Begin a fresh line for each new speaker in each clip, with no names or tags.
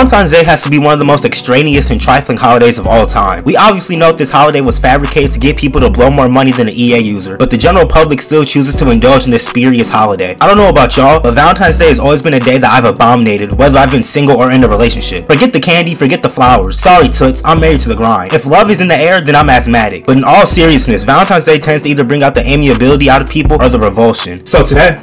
Valentine's Day has to be one of the most extraneous and trifling holidays of all time. We obviously know this holiday was fabricated to get people to blow more money than an EA user, but the general public still chooses to indulge in this spurious holiday. I don't know about y'all, but Valentine's Day has always been a day that I've abominated, whether I've been single or in a relationship. Forget the candy, forget the flowers. Sorry, toots, I'm married to the grind. If love is in the air, then I'm asthmatic. But in all seriousness, Valentine's Day tends to either bring out the amiability out of people or the revulsion. So today,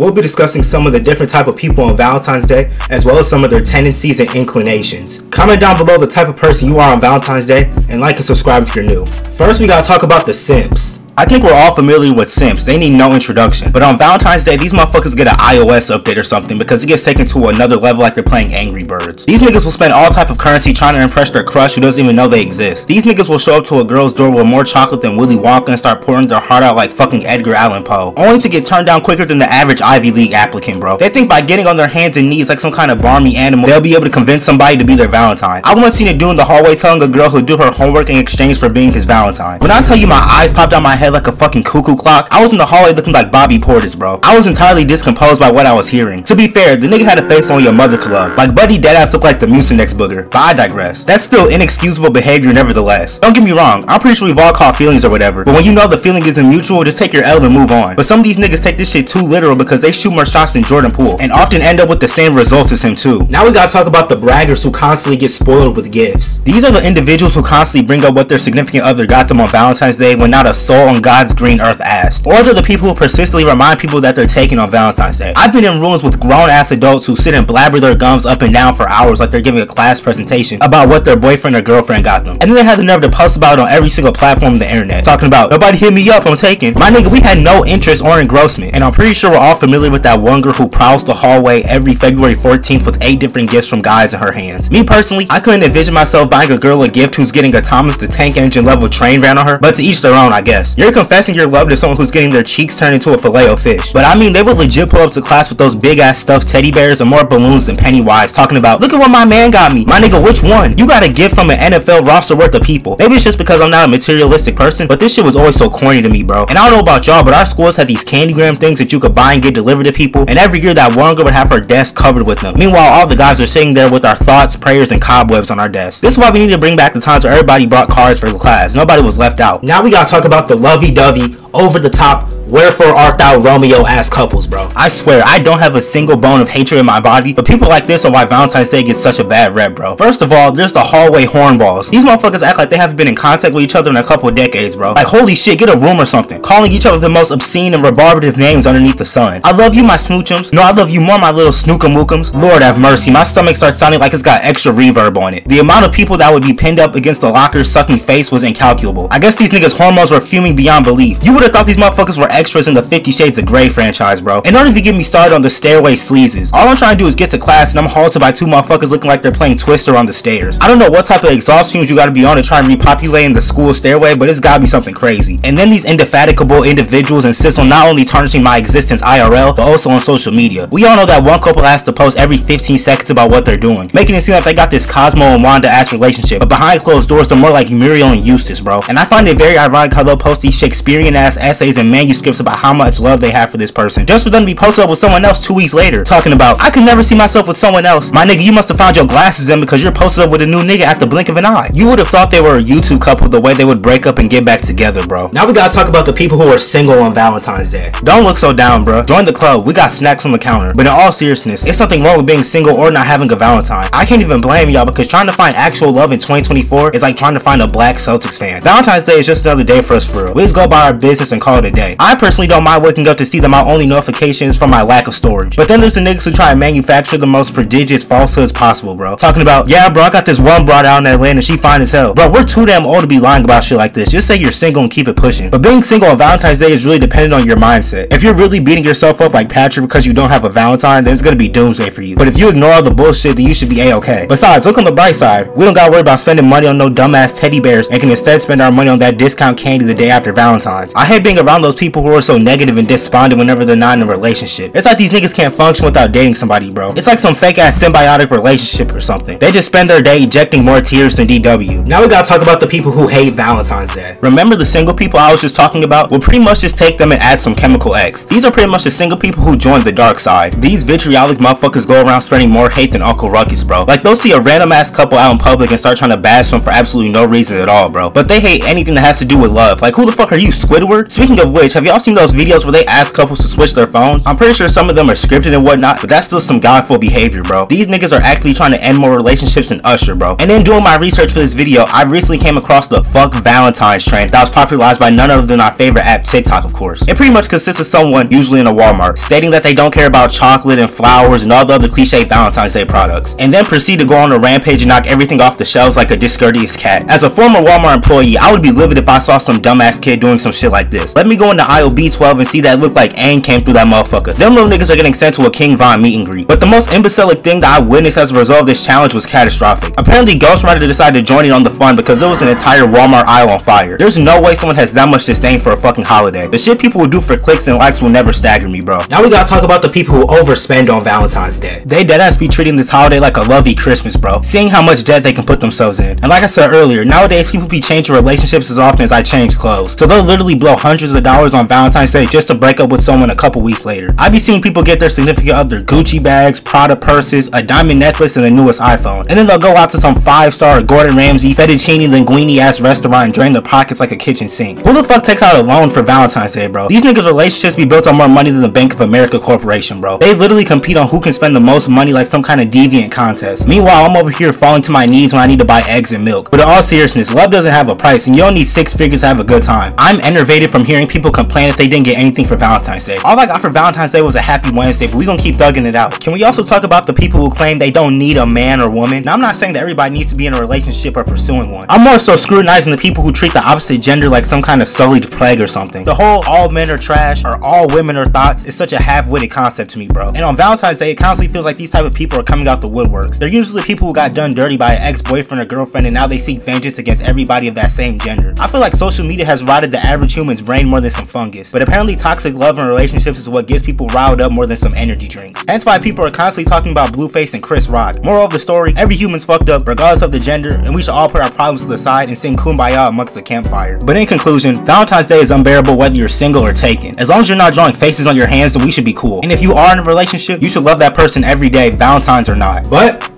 We'll be discussing some of the different type of people on Valentine's Day, as well as some of their tendencies and inclinations. Comment down below the type of person you are on Valentine's Day, and like and subscribe if you're new. First, we gotta talk about the simps. I think we're all familiar with Sims. They need no introduction. But on Valentine's Day, these motherfuckers get an iOS update or something because it gets taken to another level like they're playing Angry Birds. These niggas will spend all type of currency trying to impress their crush who doesn't even know they exist. These niggas will show up to a girl's door with more chocolate than Willy Wonka and start pouring their heart out like fucking Edgar Allan Poe. Only to get turned down quicker than the average Ivy League applicant, bro. They think by getting on their hands and knees like some kind of barmy animal, they'll be able to convince somebody to be their Valentine. I once seen a dude in the hallway telling a girl who do her homework in exchange for being his Valentine. When I tell you my eyes popped out my head like a fucking cuckoo clock, I was in the hallway looking like Bobby Portis, bro. I was entirely discomposed by what I was hearing. To be fair, the nigga had a face only a mother love. Like Buddy Deadass looked like the Mucinex booger. But I digress. That's still inexcusable behavior nevertheless. Don't get me wrong, I'm pretty sure we've all caught feelings or whatever. But when you know the feeling isn't mutual, just take your L and move on. But some of these niggas take this shit too literal because they shoot more shots than Jordan Poole. And often end up with the same results as him too. Now we gotta talk about the braggers who constantly get spoiled with gifts. These are the individuals who constantly bring up what their significant other got them on Valentine's Day when not a soul on God's green earth ass. Or do the people who persistently remind people that they're taking on Valentine's Day. I've been in rooms with grown ass adults who sit and blabber their gums up and down for hours like they're giving a class presentation about what their boyfriend or girlfriend got them. And then they have the nerve to post about it on every single platform on the internet, talking about nobody hit me up, I'm taking. My nigga, we had no interest or engrossment. And I'm pretty sure we're all familiar with that one girl who prowls the hallway every February 14th with eight different gifts from guys in her hands. Me personally, I couldn't envision myself buying a girl a gift who's getting a Thomas the Tank Engine level train ran on her, but to each their own, I guess. You're confessing your love to someone who's getting their cheeks turned into a filet o fish. But I mean, they would legit pull up to class with those big ass stuffed teddy bears and more balloons than Pennywise talking about, look at what my man got me. My nigga, which one? You got a gift from an NFL roster worth of people. Maybe it's just because I'm not a materialistic person, but this shit was always so corny to me, bro. And I don't know about y'all, but our schools had these candygram things that you could buy and get delivered to people. And every year that one girl would have her desk covered with them. Meanwhile, all the guys are sitting there with our thoughts, prayers, and cobwebs on our desks. This is why we need to bring back the times where everybody brought cards for the class. Nobody was left out. Now we gotta talk about the lovey-dovey, over-the-top, Wherefore art thou Romeo ass couples, bro? I swear, I don't have a single bone of hatred in my body, but people like this are why Valentine's Day gets such a bad rep, bro. First of all, there's the hallway hornballs. These motherfuckers act like they haven't been in contact with each other in a couple decades, bro. Like, holy shit, get a room or something. Calling each other the most obscene and rebarbative names underneath the sun. I love you, my smoochums. No, I love you more, my little snookamookums. Lord have mercy, my stomach starts sounding like it's got extra reverb on it. The amount of people that would be pinned up against the locker's sucking face was incalculable. I guess these niggas' hormones were fuming beyond belief. You would have thought these motherfuckers were extras in the 50 Shades of Grey franchise, bro. And don't even get me started on the stairway sleazes. All I'm trying to do is get to class and I'm halted by two motherfuckers looking like they're playing Twister on the stairs. I don't know what type of exhaust fumes you gotta be on to try and repopulate in the school stairway, but it's gotta be something crazy. And then these indefatigable individuals insist on not only tarnishing my existence IRL, but also on social media. We all know that one couple has to post every 15 seconds about what they're doing, making it seem like they got this Cosmo and Wanda ass relationship, but behind closed doors they're more like Muriel and Eustace, bro. And I find it very ironic how they'll post these Shakespearean ass essays and manuscripts about how much love they have for this person. Just for them to be posted up with someone else two weeks later, talking about, I could never see myself with someone else. My nigga, you must have found your glasses in because you're posted up with a new nigga at the blink of an eye. You would have thought they were a YouTube couple the way they would break up and get back together, bro. Now we gotta talk about the people who are single on Valentine's Day. Don't look so down, bro. Join the club. We got snacks on the counter. But in all seriousness, it's something wrong with being single or not having a Valentine. I can't even blame y'all because trying to find actual love in 2024 is like trying to find a black Celtics fan. Valentine's Day is just another day for us for real. We just go by our business and call it a day. I personally don't mind waking up to see that my only notifications from my lack of storage. But then there's the niggas who try and manufacture the most prodigious falsehoods possible, bro. Talking about, yeah, bro, I got this one brought out in Atlanta, she fine as hell. Bro, we're too damn old to be lying about shit like this. Just say you're single and keep it pushing. But being single on Valentine's Day is really dependent on your mindset. If you're really beating yourself up like Patrick because you don't have a Valentine, then it's gonna be doomsday for you. But if you ignore all the bullshit, then you should be a-okay. Besides, look on the bright side. We don't gotta worry about spending money on no dumbass teddy bears and can instead spend our money on that discount candy the day after Valentine's. I hate being around those people who people are so negative and despondent whenever they're not in a relationship. It's like these niggas can't function without dating somebody, bro. It's like some fake ass symbiotic relationship or something. They just spend their day ejecting more tears than DW. Now we gotta talk about the people who hate Valentine's Day. Remember the single people I was just talking about? We'll pretty much just take them and add some chemical X. These are pretty much the single people who joined the dark side. These vitriolic motherfuckers go around spreading more hate than Uncle Ruckus, bro. Like they'll see a random ass couple out in public and start trying to bash them for absolutely no reason at all, bro. But they hate anything that has to do with love. Like who the fuck are you, Squidward? Speaking of which, have y'all seen those videos where they ask couples to switch their phones? I'm pretty sure some of them are scripted and whatnot, but that's still some godful behavior, bro. These niggas are actually trying to end more relationships than Usher, bro. And then doing my research for this video, I recently came across the fuck Valentine's trend that was popularized by none other than our favorite app, TikTok, of course. It pretty much consists of someone, usually in a Walmart, stating that they don't care about chocolate and flowers and all the other cliche Valentine's Day products, and then proceed to go on a rampage and knock everything off the shelves like a discourteous cat. As a former Walmart employee, I would be livid if I saw some dumbass kid doing some shit like this. Let me go into aisle B12 and see that look like Aang came through that motherfucker. Them little niggas are getting sent to a King Von meet and greet. But the most imbecilic thing that I witnessed as a result of this challenge was catastrophic. Apparently, Ghost Rider decided to join in on the fun because there was an entire Walmart aisle on fire. There's no way someone has that much disdain for a fucking holiday. The shit people would do for clicks and likes will never stagger me, bro. Now we gotta talk about the people who overspend on Valentine's Day. They deadass be treating this holiday like a lovey Christmas, bro. Seeing how much debt they can put themselves in. And like I said earlier, nowadays people be changing relationships as often as I change clothes. So they'll literally blow hundreds of dollars on Valentine's Day just to break up with someone a couple weeks later. I be seeing people get their significant other Gucci bags, Prada purses, a diamond necklace, and the newest iPhone. And then they'll go out to some five-star Gordon Ramsay, fettuccine linguine ass restaurant and drain their pockets like a kitchen sink. Who the fuck takes out a loan for Valentine's Day, bro? These niggas' relationships be built on more money than the Bank of America Corporation, bro. They literally compete on who can spend the most money like some kind of deviant contest. Meanwhile, I'm over here falling to my knees when I need to buy eggs and milk. But in all seriousness, love doesn't have a price and you don't need six figures to have a good time. I'm enervated from hearing people complain that they didn't get anything for Valentine's Day. All I got for Valentine's Day was a happy Wednesday, but we gonna keep thugging it out. Can we also talk about the people who claim they don't need a man or woman? Now, I'm not saying that everybody needs to be in a relationship or pursuing one. I'm more so scrutinizing the people who treat the opposite gender like some kind of sullied plague or something. The whole all men are trash or all women are thoughts is such a half-witted concept to me, bro. And on Valentine's Day, it constantly feels like these type of people are coming out the woodworks. They're usually people who got done dirty by an ex-boyfriend or girlfriend and now they seek vengeance against everybody of that same gender. I feel like social media has rotted the average human's brain more than some fungus. But apparently toxic love and relationships is what gets people riled up more than some energy drinks. Hence why people are constantly talking about Blueface and Chrisean Rock. Moral of the story, every human's fucked up regardless of the gender and we should all put our problems to the side and sing kumbaya amongst the campfire. But in conclusion, Valentine's Day is unbearable whether you're single or taken. As long as you're not drawing faces on your hands, then we should be cool. And if you are in a relationship, you should love that person every day, Valentine's or not. But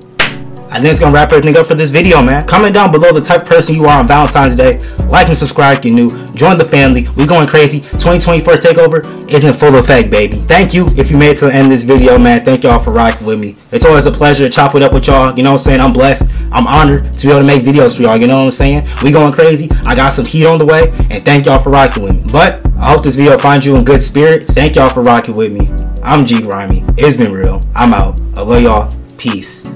I think it's gonna wrap everything up for this video, man. Comment down below the type of person you are on Valentine's Day. Like and subscribe if you're new. Join the family. We going crazy. 2024 takeover is in full effect, baby. Thank you if you made it to the end of this video, man. Thank y'all for rocking with me. It's always a pleasure to chop it up with y'all. You know what I'm saying? I'm blessed. I'm honored to be able to make videos for y'all. You know what I'm saying? We going crazy. I got some heat on the way, and thank y'all for rocking with me. But I hope this video finds you in good spirits. Thank y'all for rocking with me. I'm G Grimey. It's been real. I'm out. I love y'all. Peace.